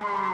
you